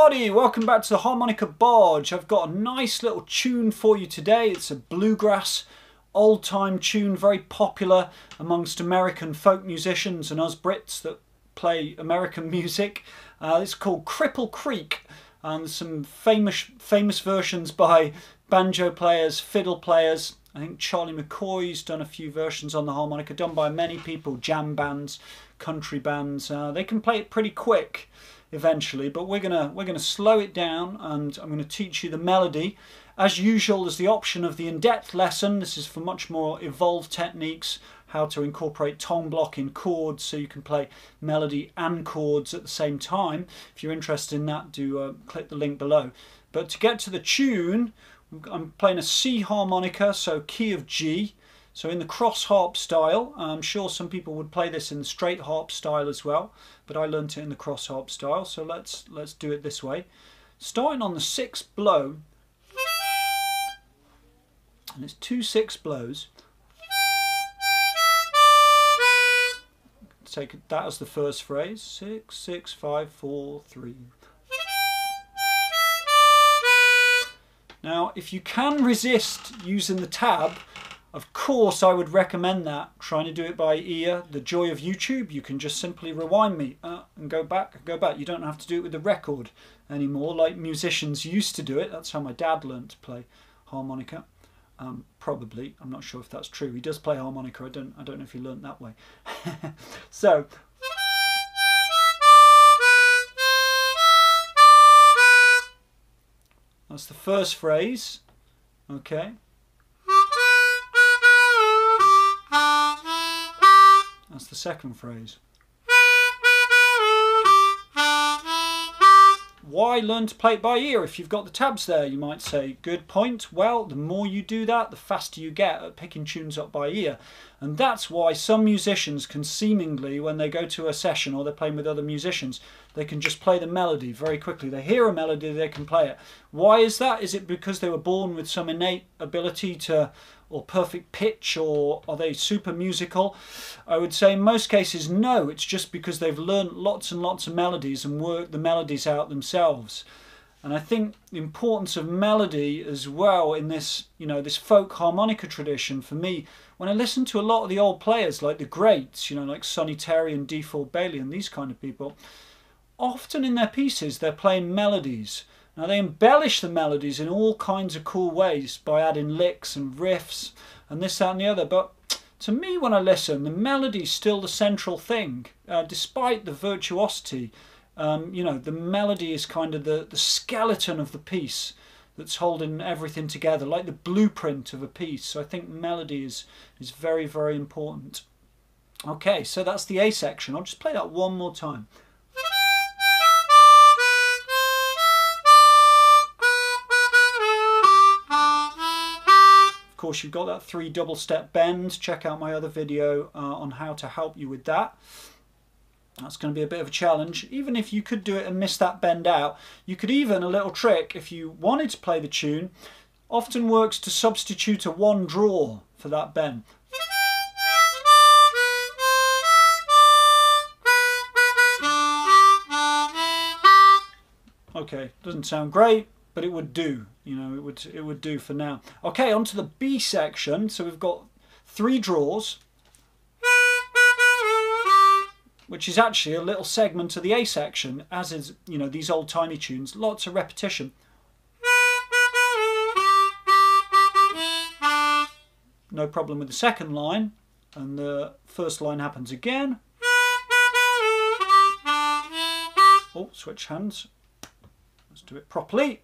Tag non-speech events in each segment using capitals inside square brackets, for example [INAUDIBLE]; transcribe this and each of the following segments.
everybody, welcome back to the Harmonica Barge. I've got a nice little tune for you today. It's a bluegrass old time tune, very popular amongst American folk musicians and us Brits that play American [LAUGHS] music. Uh, it's called Cripple Creek and there's some famous famous versions by banjo players, fiddle players. I think Charlie McCoy's done a few versions on the harmonica, done by many people, jam bands, country bands. Uh, they can play it pretty quick eventually, but we're gonna we're gonna slow it down and I'm gonna teach you the melody. As usual, there's the option of the in-depth lesson. This is for much more evolved techniques, how to incorporate tongue block in chords so you can play melody and chords at the same time. If you're interested in that, do uh, click the link below. But to get to the tune, I'm playing a C harmonica, so key of G. So in the cross harp style, I'm sure some people would play this in the straight harp style as well, but I learnt it in the cross harp style, so let's let's do it this way. Starting on the sixth blow, and it's two six blows. Take that as the first phrase. Six, six, five, four, three. Now, if you can resist using the tab, of course, I would recommend that. Trying to do it by ear, the joy of YouTube, you can just simply rewind me uh, and go back, go back. You don't have to do it with the record anymore, like musicians used to do it. That's how my dad learned to play harmonica. Um, probably, I'm not sure if that's true. He does play harmonica. I don't, I don't know if he learned that way. [LAUGHS] so. That's the first phrase. Okay. That's the second phrase. Why learn to play it by ear if you've got the tabs there, you might say. Good point. Well, the more you do that, the faster you get at picking tunes up by ear. And that's why some musicians can seemingly, when they go to a session or they're playing with other musicians, they can just play the melody very quickly. They hear a melody, they can play it. Why is that? Is it because they were born with some innate ability to or perfect pitch or are they super musical? I would say in most cases no, it's just because they've learned lots and lots of melodies and worked the melodies out themselves. And I think the importance of melody as well in this, you know, this folk harmonica tradition for me, when I listen to a lot of the old players like the greats, you know, like Sonny Terry and DeFord Bailey and these kind of people, often in their pieces they're playing melodies now they embellish the melodies in all kinds of cool ways by adding licks and riffs and this, that and the other. But to me when I listen, the melody's still the central thing, uh, despite the virtuosity. Um, you know, the melody is kind of the, the skeleton of the piece that's holding everything together, like the blueprint of a piece. So I think melody is, is very, very important. Okay, so that's the A section. I'll just play that one more time. Course, you've got that three double step bend. Check out my other video uh, on how to help you with that. That's going to be a bit of a challenge. Even if you could do it and miss that bend out, you could even, a little trick, if you wanted to play the tune, often works to substitute a one draw for that bend. Okay, doesn't sound great, but it would do. You know, it would it would do for now. Okay, on to the B section. So we've got three draws, which is actually a little segment of the A section, as is you know these old timey tunes. Lots of repetition. No problem with the second line, and the first line happens again. Oh, switch hands. Let's do it properly.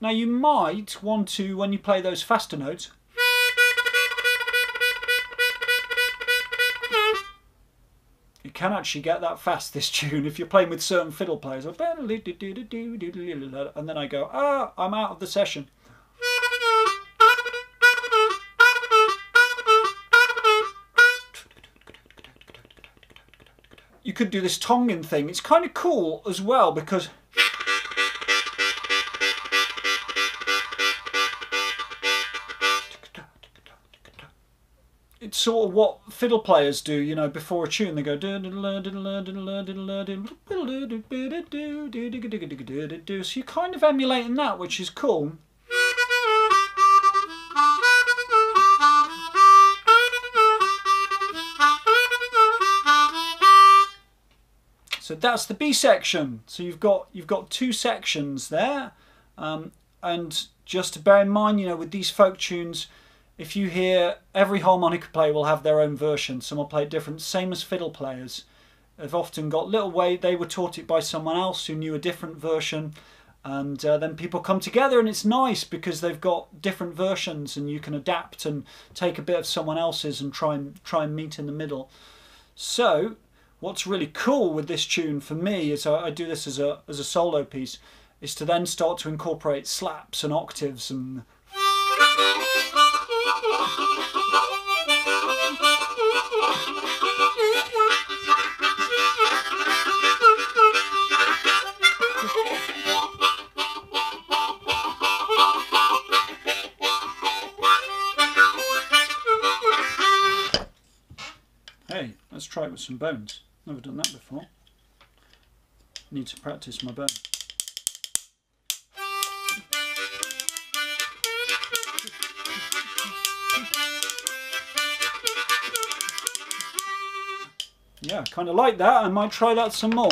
Now you might want to, when you play those faster notes, you can actually get that fast, this [LAUGHS] tune, if you're playing with certain fiddle players. And then I go, ah, I'm out of the session. You could do this tonguing thing. It's kind of cool as well because it's sort of what fiddle players do, you know, before a tune. They go so you're kind of emulating that, which is cool. So that's the B section. So you've got you've got two sections there, um, and just to bear in mind, you know, with these folk tunes, if you hear every harmonica player will have their own version. Some will play it different. Same as fiddle players, they've often got little way they were taught it by someone else who knew a different version, and uh, then people come together and it's nice because they've got different versions and you can adapt and take a bit of someone else's and try and try and meet in the middle. So what's really cool with this tune for me is I, I do this as a as a solo piece is to then start to incorporate slaps and octaves and try it with some bones. Never done that before. Need to practice my bow. Yeah, kind of like that. I might try that some more.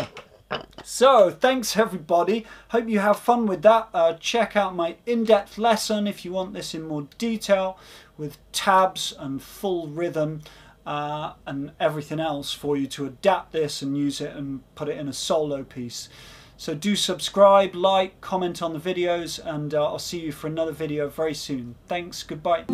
So, thanks everybody. Hope you have fun with that. Uh, check out my in-depth lesson if you want this in more detail with tabs and full rhythm uh, and everything else for you to adapt this and use it and put it in a solo piece. So do subscribe, like, comment on the videos and uh, I'll see you for another video very soon. Thanks, goodbye.